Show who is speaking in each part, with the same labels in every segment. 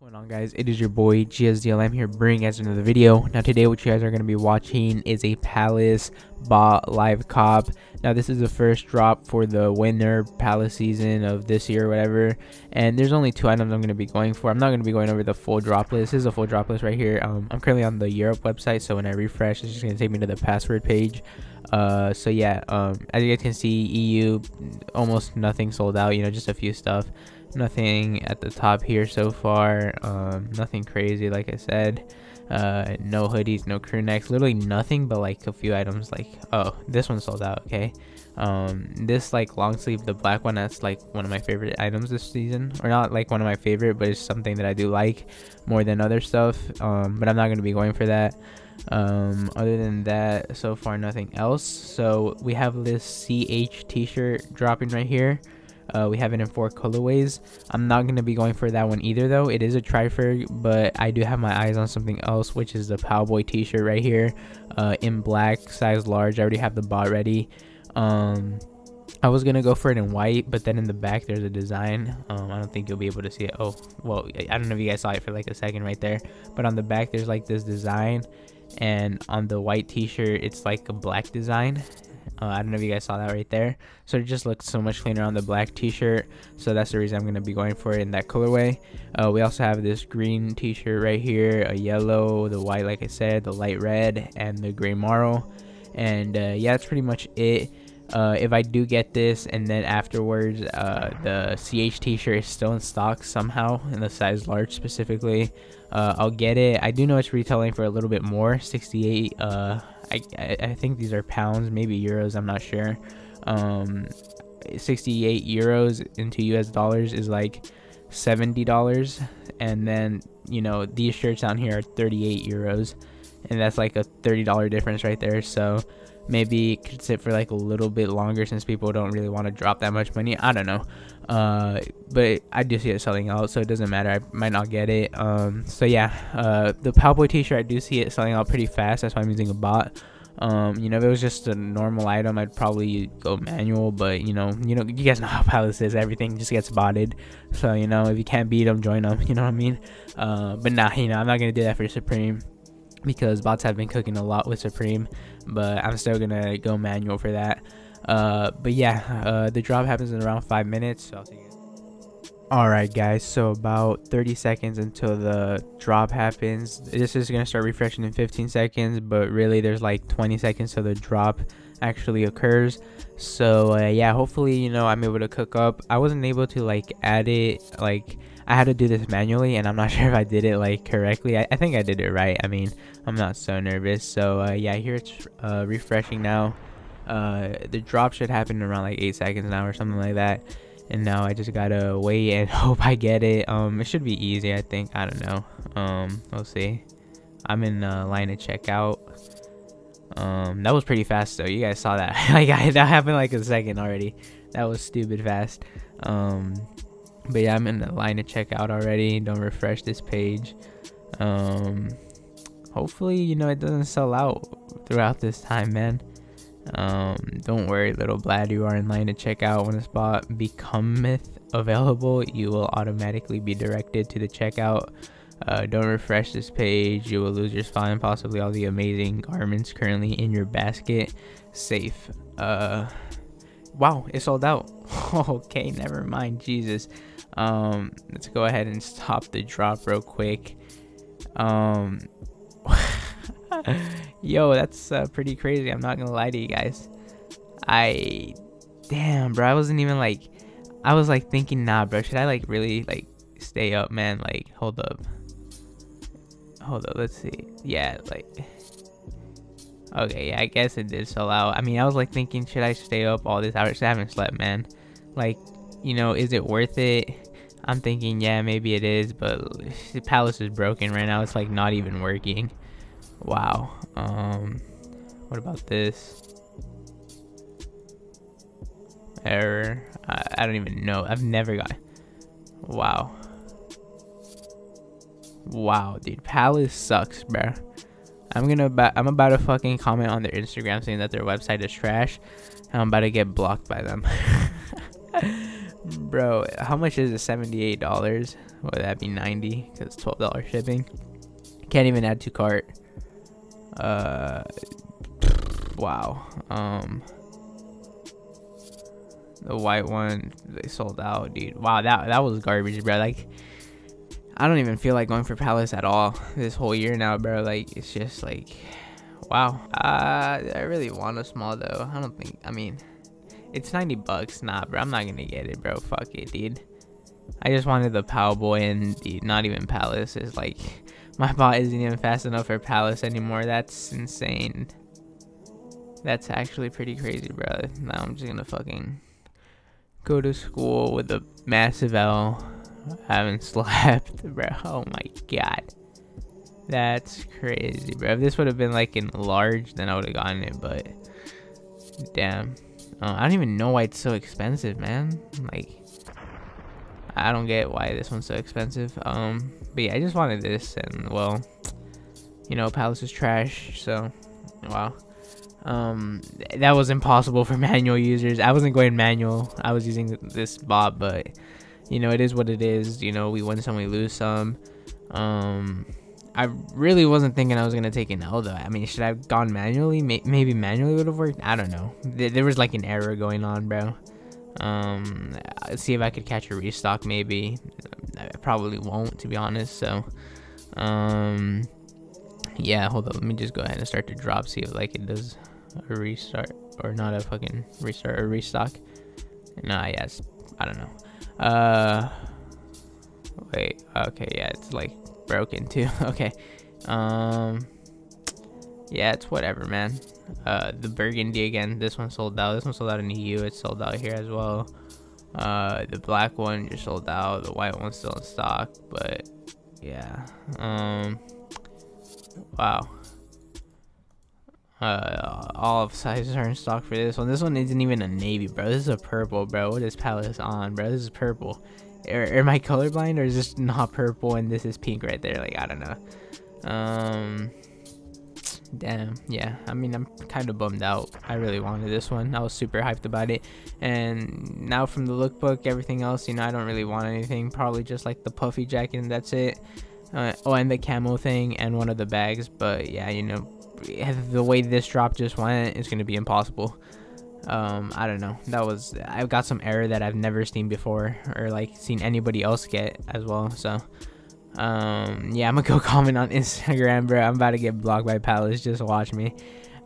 Speaker 1: going on guys? It is your boy gsdlm here bringing guys another video. Now today what you guys are going to be watching is a palace bot live cop. Now this is the first drop for the winter palace season of this year or whatever and there's only two items i'm going to be going for. I'm not going to be going over the full drop list. This is a full drop list right here. Um, i'm currently on the europe website so when i refresh it's just going to take me to the password page. Uh so yeah um as you guys can see eu almost nothing sold out you know just a few stuff nothing at the top here so far um nothing crazy like i said. Uh no hoodies no crew necks literally nothing but like a few items like oh this one sold out okay? Um this like long sleeve the black one that's like one of my favorite items this season. Or not like one of my favorite but it's something that i do like more than other stuff um but i'm not going to be going for that. Um other than that so far nothing else. So we have this ch t-shirt dropping right here uh, we have it in four colorways. I'm not going to be going for that one either though. It is a Tri-Ferg, but I do have my eyes on something else, which is the Powboy t-shirt right here uh, in black, size large. I already have the bot ready. Um, I was gonna go for it in white, but then in the back there's a design. Um, I don't think you'll be able to see it. Oh, well, I don't know if you guys saw it for like a second right there, but on the back there's like this design, and on the white T-shirt it's like a black design, uh, I don't know if you guys saw that right there. So it just looks so much cleaner on the black t-shirt. So that's the reason I'm going to be going for it in that colorway. Uh, we also have this green t-shirt right here, a yellow, the white like I said, the light red, and the gray marl. And uh, yeah, that's pretty much it. Uh, if I do get this and then afterwards uh, the CH t-shirt is still in stock somehow in the size large specifically uh, I'll get it I do know it's retailing for a little bit more 68 I, I think these are pounds, maybe euros. I'm not sure. Um, 68 euros into US dollars is like $70. And then, you know, these shirts down here are 38 euros. And that's like a $30 difference right there. So maybe could sit for like a little bit longer since people don't really want to drop that much money. I don't know. Uh, but I do see it selling out, so it doesn't matter. I might not get it. Um, so yeah, uh, the Powboy t-shirt, I do see it selling out pretty fast. That's why I'm using a bot. Um, you know, if it was just a normal item, I'd probably go manual. But you know, you know, you guys know how Palace is. Everything just gets botted. So you know, if you can't beat them, join them. You know what I mean? Uh, but nah, you know, I'm not gonna do that for Supreme because bots have been cooking a lot with Supreme. But I'm still gonna go manual for that. Uh, but yeah, uh, the drop happens in around five minutes. So Alright guys, so about 30 seconds until the drop happens. This is going to start refreshing in 15 seconds, but really there's like 20 seconds till the drop actually occurs. So uh, yeah, hopefully, you know, I'm able to cook up. I wasn't able to like add it, like I had to do this manually and I'm not sure if I did it like correctly. I, I think I did it right. I mean, I'm not so nervous. So uh, yeah, here it's uh, refreshing now. Uh, the drop should happen around like 8 seconds now or something like that and now I just gotta wait and hope I get it. Um, it should be easy, I think. I don't know. Um, we'll see. I'm in uh, line to check out. Um, that was pretty fast though. You guys saw that. like I, that happened like a second already. That was stupid fast. Um, but yeah, I'm in the line to check out already. Don't refresh this page. Um, hopefully, you know, it doesn't sell out throughout this time, man. Um, don't worry, little Blad, you are in line to check out when a spot becometh available. You will automatically be directed to the checkout. Uh, don't refresh this page. You will lose your spot and possibly all the amazing garments currently in your basket. Safe. Uh, wow, it sold out. okay, never mind. Jesus. Um, let's go ahead and stop the drop real quick. Um, Yo, that's uh, pretty crazy. I'm not gonna lie to you guys. I, damn, bro. I wasn't even like, I was like thinking, nah, bro. Should I like really like stay up, man? Like, hold up, hold up. Let's see. Yeah, like, okay, yeah. I guess it did sell out. I mean, I was like thinking, should I stay up all this hours? I haven't slept, man. Like, you know, is it worth it? I'm thinking, yeah, maybe it is, but the palace is broken right now. It's like not even working. Wow. Um, what about this? Error. I, I don't even know. I've never got. Wow. Wow, dude. Palace sucks, bro. I'm gonna about, I'm about to fucking comment on their Instagram saying that their website is trash. I'm about to get blocked by them. Bro, how much is it? $78? Would that be 90 Because $12 shipping. Can't even add to cart. Uh, wow. Um, the white one they sold out, dude. Wow, that that was garbage, bro. Like, I don't even feel like going for Palace at all this whole year now, bro. Like, it's just like, wow. Uh, I really want a small though. I don't think. I mean, it's 90 bucks. Nah, bro. I'm not gonna get it, bro. Fuck it, dude. I just wanted the Pow Boy and the not even Palace. Is like, my bot isn't even fast enough for Palace anymore. That's insane. That's actually pretty crazy, bro. Now I'm just gonna fucking go to school with a massive L. I haven't slept, bro. Oh my god. That's crazy, bro. If this would have been like in large, then I would have gotten it, but damn. Uh, I don't even know why it's so expensive, man. Like, I don't get why this one's so expensive. Um, but yeah, I just wanted this, and well, you know, Palace is trash, so wow. Um, that was impossible for manual users. I wasn't going manual. I was using this bot, but you know, it is what it is. You know, we win some, we lose some. Um, I really wasn't thinking I was gonna take an L though. I mean, should I have gone manually? Maybe manually would have worked. I don't know. There was like an error going on, bro. Um, see if I could catch a restock. Maybe. I probably won't, to be honest. So, um, yeah. Hold on. Let me just go ahead and start to drop. See if like it does a restart or not a fucking restart or restock. Nah, yes, I don't know. Uh, wait, okay, yeah, it's like broken too. okay, um, yeah, it's whatever, man. Uh, the burgundy again. This one sold out. This one sold out in the EU. It's sold out here as well. Uh, the black one just sold out. The white one's still in stock, but yeah. Um, wow. Uh, all of sizes are in stock for this one. This one isn't even a navy, bro. This is a purple, bro. What is Palace on, bro? This is purple. Am I colorblind or is this not purple and this is pink right there? Like, I don't know. Um, damn. Yeah, I mean, I'm kind of bummed out. I really wanted this one. I was super hyped about it. And now from the lookbook, everything else, you know, I don't really want anything. Probably just like the puffy jacket and that's it. Uh, oh, and the camo thing and one of the bags. But yeah, you know, the way this drop just went it's to be impossible. Um, I don't know. That was I've got some error that I've never seen before or like seen anybody else get as well. So, um, yeah, I'm gonna go comment on Instagram, bro. I'm about to get blocked by Palace. Just watch me.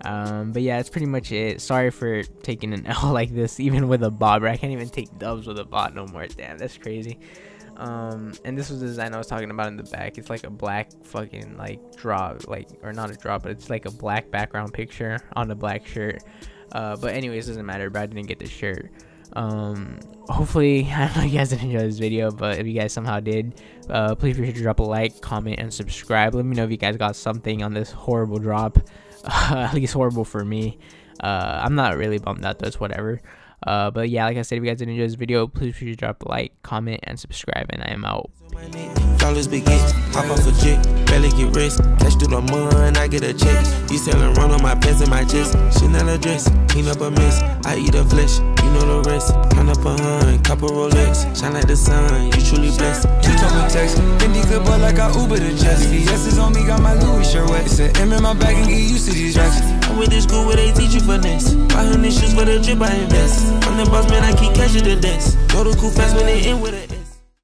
Speaker 1: Um, but yeah, that's pretty much it. Sorry for taking an L like this, even with a bot, bro. I can't even take dubs with a bot no more. Damn, that's crazy. Um, and this was the design I was talking about in the back. It's like a black fucking like drop, like or not a drop, but it's like a black background picture on a black shirt. Uh, but anyways, doesn't matter. But I didn't get the shirt. Um, hopefully, I don't know if you guys didn't enjoy this video, but if you guys somehow did, uh, please be sure to drop a like, comment, and subscribe. Let me know if you guys got something on this horrible drop. Uh, at least horrible for me. Uh, I'm not really bummed out though. It's whatever. Uh, but yeah, like I said, if you guys did enjoy this video, please please drop a like, comment, and subscribe, and I am out. Flawless begins, hop off a jet, barely get rest. Catch through the mud, I get a check. You selling run on my pants and my chest. Chanel a dress, clean up a mess. I eat a flesh, you know the rest. Count up a hun, couple Rolex. Shine like the sun, you truly blessed. Two tone text, Fendi good boy like I Uber to Jesse. Yes, it's on me, got my Louis shirt wet. It's an M in my bag and get used to these racks. Went to school where they teach you finesse. Buy hundred shoes for the drip I invest. I'm the boss man, I keep catching the dance. Go to cool fast when they in with it.